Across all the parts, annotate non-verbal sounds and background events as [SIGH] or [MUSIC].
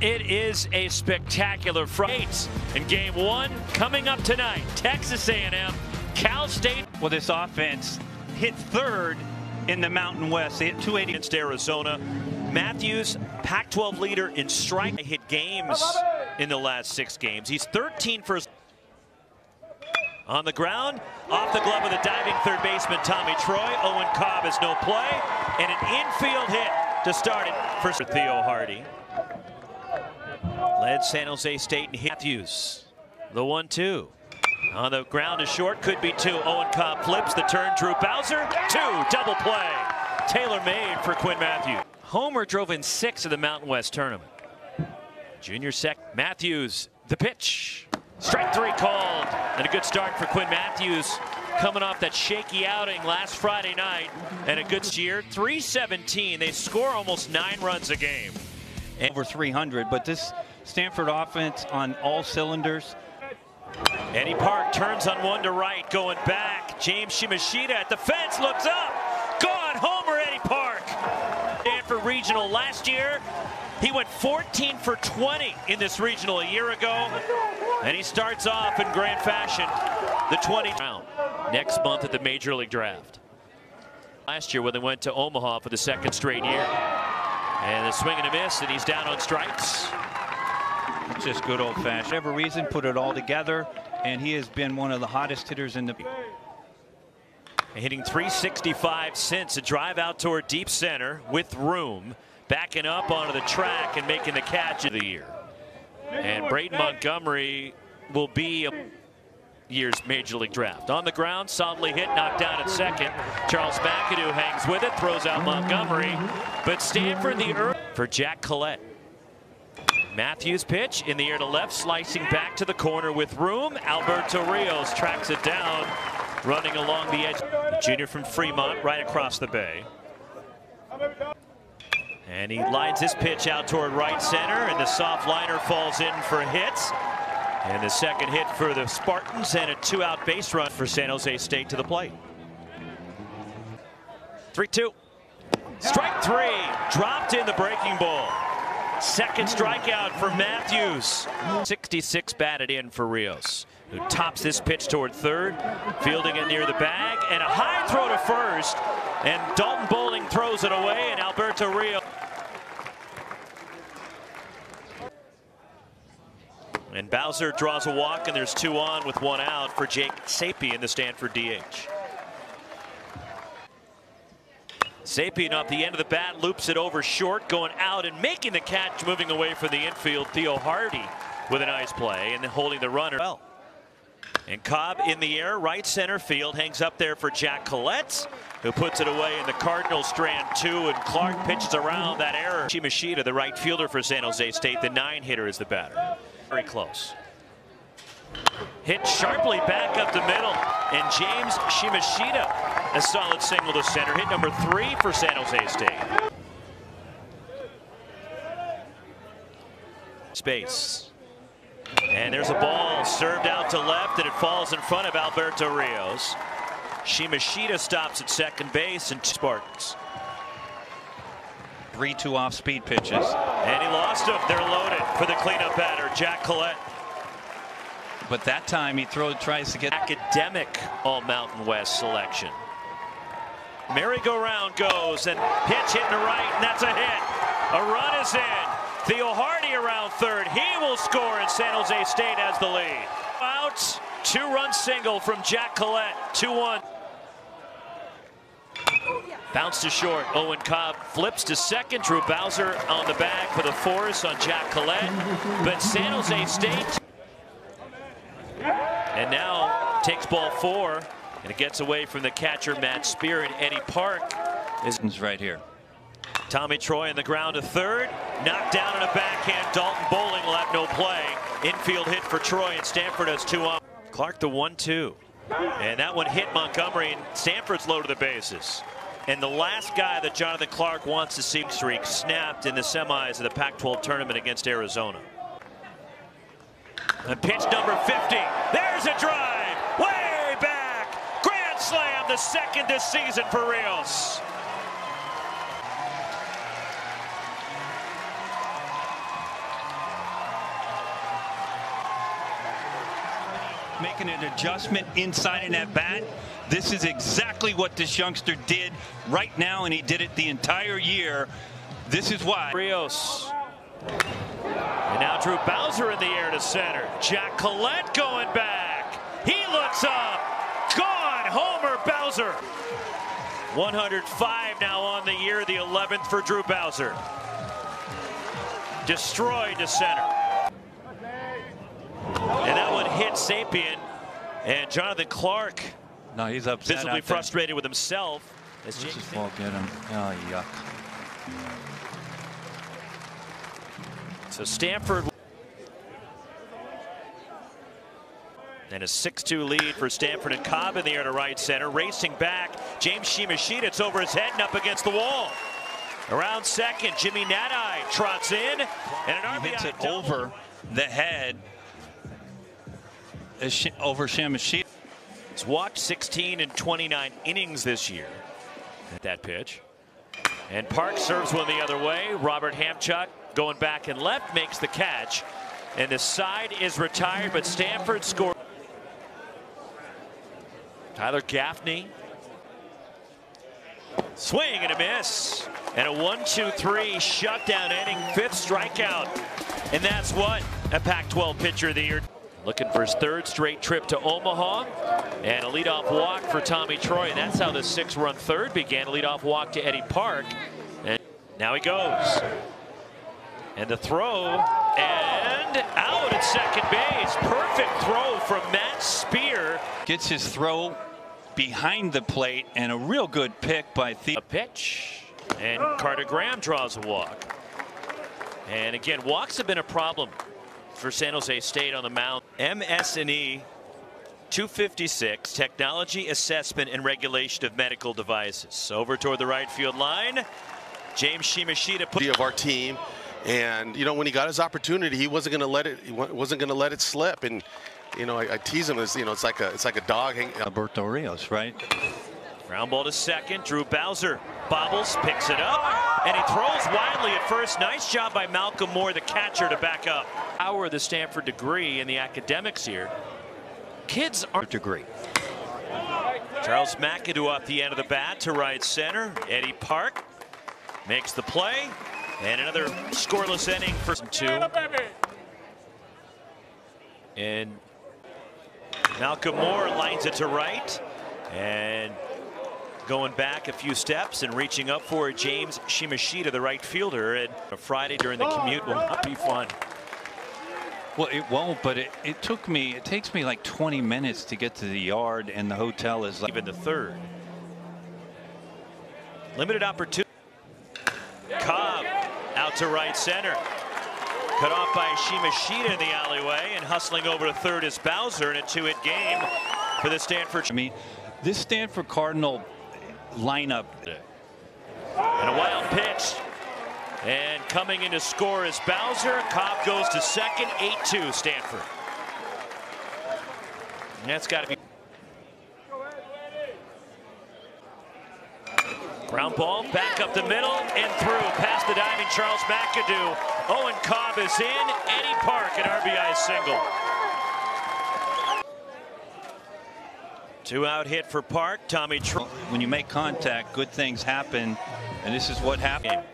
It is a spectacular fight in game one coming up tonight. Texas A&M, Cal State. Well, this offense hit third in the Mountain West. They hit 280 against Arizona. Mathews, Pac-12 leader in strike, hit games in the last six games. He's 13 for on the ground, off the glove of the diving third baseman Tommy Troy. Owen Cobb has no play, and an infield hit to start it for Theo Hardy. Led San Jose State and Mathews. The one-two. On the ground is short, could be two. Owen Cobb flips the turn. Drew Bowser, two, double play. Taylor made for Quinn Mathews. Homer drove in six of the Mountain West tournament. Junior sec, Mathews, the pitch. Strike three called, and a good start for Quinn Mathews coming off that shaky outing last Friday night and a good year. 317, they score almost nine runs a game. Over 300, but this Stanford offense on all cylinders. Eddie Park turns on one to right, going back. James Shimashita at the fence, looks up. Gone, homer Eddie Park. Stanford Regional last year, he went 14 for 20 in this regional a year ago. And he starts off in grand fashion, the 20 round next month at the Major League Draft. Last year when they went to Omaha for the second straight year. And the swing and a miss, and he's down on strikes. Just good old fashioned. Whatever reason, put it all together, and he has been one of the hottest hitters in the. Hitting 365 since a drive out toward deep center with room, backing up onto the track and making the catch of the year. And Braden Montgomery will be a year's Major League Draft. On the ground, solidly hit, knocked down at second. Charles McAdoo hangs with it, throws out Montgomery. But Stanford the early for Jack Collette. Mathews pitch in the air to left, slicing back to the corner with room. Alberto Rios tracks it down, running along the edge. Junior from Fremont, right across the bay. And he lines his pitch out toward right center, and the soft liner falls in for hits. And the second hit for the Spartans, and a two-out base run for San Jose State to the plate. 3-2. Strike three, dropped in the breaking ball. Second strikeout for Mathews. 66 batted in for Rios, who tops this pitch toward third, fielding it near the bag, and a high throw to first. And Dalton Bowling throws it away, and Alberto Rios. And Bowser draws a walk, and there's two on with one out for Jake Sapien, the Stanford DH. Sapien off the end of the bat, loops it over short, going out and making the catch, moving away from the infield. Theo Hardy with a nice play and then holding the runner well. And Cobb in the air, right center field, hangs up there for Jack Collette, who puts it away in the Cardinals strand two, and Clark pitches around that error. Shimashita, the right fielder for San Jose State, the nine hitter is the batter. Very close. Hit sharply back up the middle, and James Shimashita, a solid single to center. Hit number three for San Jose State. Space. And there's a ball served out to left, and it falls in front of Alberto Rios. Shimashita stops at second base, and Sparks. 3-2 off speed pitches. And he lost them. They're loaded for the cleanup batter, Jack Collette. But that time he throws, tries to get academic all Mountain West selection. Merry-go-round goes and pitch hit the right, and that's a hit. A run is in. Theo Hardy around third. He will score, and San Jose State has the lead. Outs, two-run single from Jack Collette, 2-1. Bounce to short. Owen Cobb flips to second. Drew Bowser on the bag for the force on Jack Collette. But San Jose State. And now takes ball four. And it gets away from the catcher, Matt Spear, and Eddie Park is right here. Tommy Troy on the ground to third. Knocked down in a backhand. Dalton Bowling will have no play. Infield hit for Troy, and Stanford has two on. Clark the one-two. And that one hit Montgomery, and Stanford's low to the bases. And the last guy that Jonathan Clark wants to see streak snapped in the semis of the Pac-12 tournament against Arizona. And pitch number 50. There's a drive. Way back. Grand slam, the second this season for Rios. Making an adjustment inside in that bat. This is exactly what this youngster did right now, and he did it the entire year. This is why. Rios. And now Drew Bowser in the air to center. Jack Collette going back. He looks up. Gone. Homer Bowser. 105 now on the year, the 11th for Drew Bowser. Destroyed to center. And that one hit Sapien. And Jonathan Clark No, he's upset. visibly frustrated with himself. Let's just ball get him. Oh, yuck. So Stanford and a 6-2 lead for Stanford and Cobb in the air to right center. Racing back, James Shimashita. It's over his head and up against the wall. Around second, Jimmy Nadai trots in, and an He RBI hits it double. over the head over Shimashita. He's walked 16 and 29 innings this year. At that pitch. And Park serves one the other way. Robert Hamchuk going back and left makes the catch. And the side is retired, but Stanford scored. Tyler Gaffney. Swing and a miss. And a 1-2-3 shutdown inning, fifth strikeout. And that's what a Pac-12 pitcher of the year. Looking for his third straight trip to Omaha. And a leadoff walk for Tommy Troy. And that's how the six-run third began. A leadoff walk to Eddie Park. And now he goes. And the throw. And out at second base. Perfect throw from Matt Spear. Gets his throw behind the plate and a real good pick by the A pitch. And Carter Graham draws a walk. And again, walks have been a problem for San Jose State on the mound. MS&E 256, Technology Assessment and Regulation of Medical Devices. Over toward the right field line. James Shimashita put of our team. And you know, when he got his opportunity, he wasn't going to let it. He wasn't going to let it slip. And you know, I, I tease him as you know, it's like a it's like a dog. Hang, uh, Alberto Rios, right? Ground ball to second. Drew Bowser bobbles, picks it up, and he throws wildly at first. Nice job by Malcolm Moore, the catcher, to back up. Power of the Stanford degree in the academics here. Kids are Degree. Charles McAdoo off the end of the bat to right center. Eddie Park makes the play. And another scoreless inning for two. And Malcolm Moore lines it to right. And going back a few steps and reaching up for James Shimashita, the right fielder. And a Friday during the commute will not be fun. Well, it won't, but it, it took me, it takes me like 20 minutes to get to the yard, and the hotel is like. even the third. Limited opportunity. To right center. Cut off by Shimashita in the alleyway and hustling over to third is Bowser in a two-hit game for the Stanford. I mean, this Stanford Cardinal lineup. And a wild pitch. And coming in to score is Bowser. Cobb goes to second, 8-2 Stanford. And that's got to be. Ground ball back up the middle and through past the diving Charles McAdoo. Owen Cobb is in. Eddie Park an RBI single. Two out hit for Park. Tommy Troy. When you make contact, good things happen, and this is what happened.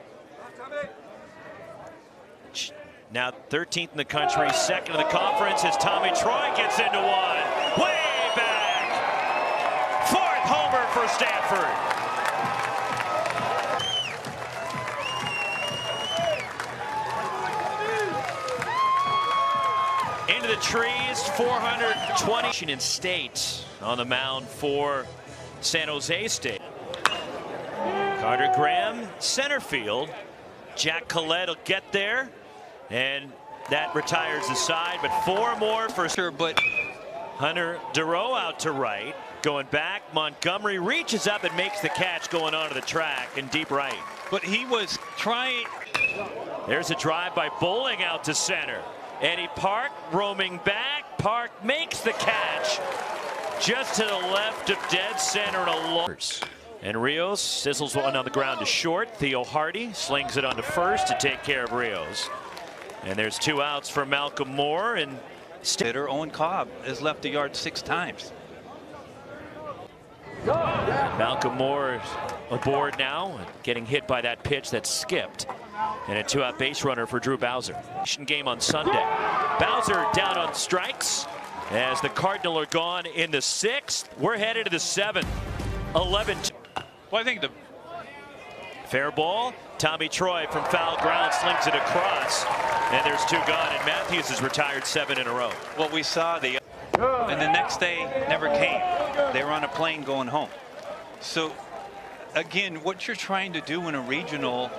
Now 13th in the country, second in the conference as Tommy Troy gets into one. Way back. Fourth homer for Stanford. The trees, 420. Washington State on the mound for San Jose State. Carter Graham, center field. Jack Collette will get there, and that retires the side. But four more for Sure, but Hunter Duro out to right. Going back, Montgomery reaches up and makes the catch going onto the track in deep right. but he was trying. There's a drive by Bowling out to center. Eddie Park roaming back. Park makes the catch just to the left of dead center and a long. And Rios sizzles one on the ground to short. Theo Hardy slings it onto first to take care of Rios. And there's two outs for Malcolm Moore and Hitter Owen Cobb has left the yard six times. Malcolm Moore is aboard now, getting hit by that pitch that skipped. And a two-out base runner for Drew Bowser. Game on Sunday. Bowser down on strikes as the Cardinal are gone in the sixth. We're headed to the seventh. 11. Well, I think the fair ball. Tommy Troy from foul ground slings it across, and there's two gone. And Mathews has retired seven in a row. What we saw the and the next day never came. They were on a plane going home. So again, what you're trying to do in a regional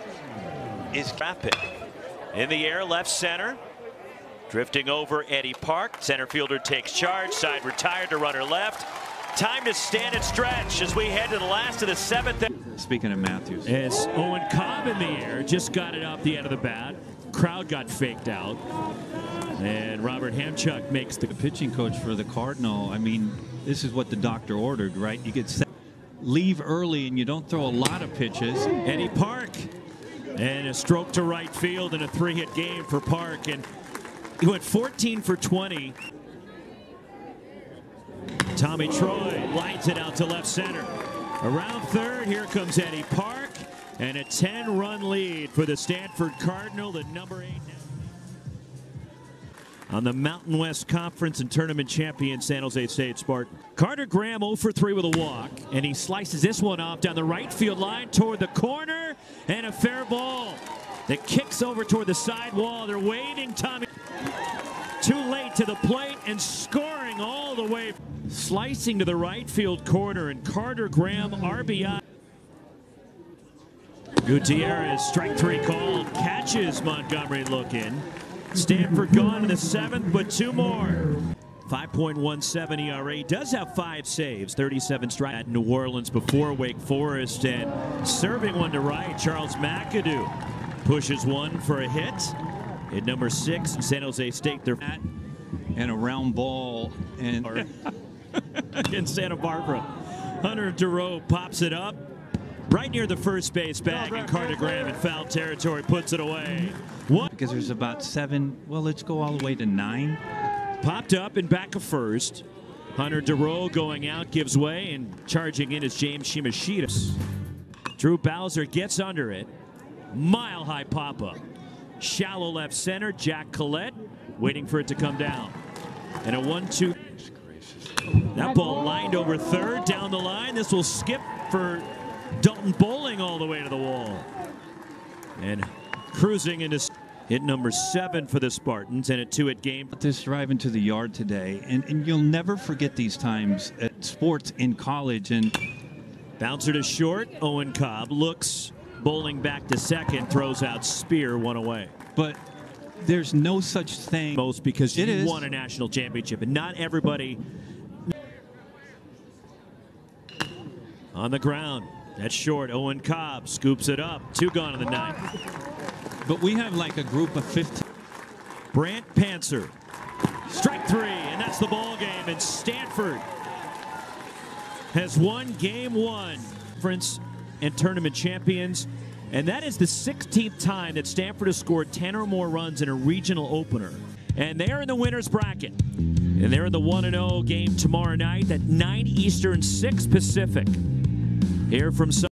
is rapid. In the air, left center. Drifting over Eddie Park. Center fielder takes charge. Side retired to runner left. Time to stand and stretch as we head to the last of the seventh. Speaking of Mathews. As Owen Cobb in the air just got it off the end of the bat. Crowd got faked out. And Robert Hamchuk makes the, the pitching coach for the Cardinal. I mean, this is what the doctor ordered, right? You get set, leave early and you don't throw a lot of pitches. Eddie Park. And a stroke to right field in a three-hit game for Park. And he went 14 for 20. Tommy Troy lights it out to left center. Around third, here comes Eddie Park. And a 10-run lead for the Stanford Cardinal, the number eight on the Mountain West Conference and tournament champion San Jose State Spartan. Carter Graham 0 for 3 with a walk, and he slices this one off down the right field line toward the corner, and a fair ball that kicks over toward the side wall. They're waiting, Tommy. Too late to the plate and scoring all the way. Slicing to the right field corner, and Carter Graham RBI. Gutierrez, strike three called, catches Montgomery looking. Stanford gone in the seventh, but two more. 5.17 ERA does have five saves, 37 strikes at New Orleans before Wake Forest, and serving one to right, Charles McAdoo pushes one for a hit. At number six, San Jose State, they're at and a round ball and [LAUGHS] against Santa Barbara. Hunter Duro pops it up right near the first base bag, and Carter Graham in foul territory puts it away. What? Because there's about seven. Well, let's go all the way to nine. Popped up and back of first. Hunter Duro going out, gives way, and charging in is James Shimashita. Drew Bowser gets under it. Mile high pop up. Shallow left center. Jack Collette waiting for it to come down. And a 1 2. That ball lined over third down the line. This will skip for Dalton Bowling all the way to the wall. And cruising into hit number seven for the Spartans and a two-hit game. This drive into the yard today, and, and you'll never forget these times at sports in college. And bouncer to short. Owen Cobb looks bowling back to second, throws out spear one away. But there's no such thing. Most because it you is. won a national championship, and not everybody on the ground. That's short. Owen Cobb scoops it up. Two gone in the ninth. But we have like a group of 15. Brant Panzer. Strike three, and that's the ball game. And Stanford has won game one. Conference and tournament champions. And that is the 16th time that Stanford has scored 10 or more runs in a regional opener. And they're in the winner's bracket. And they're in the 1 0 game tomorrow night at 9 Eastern, 6 Pacific. Here from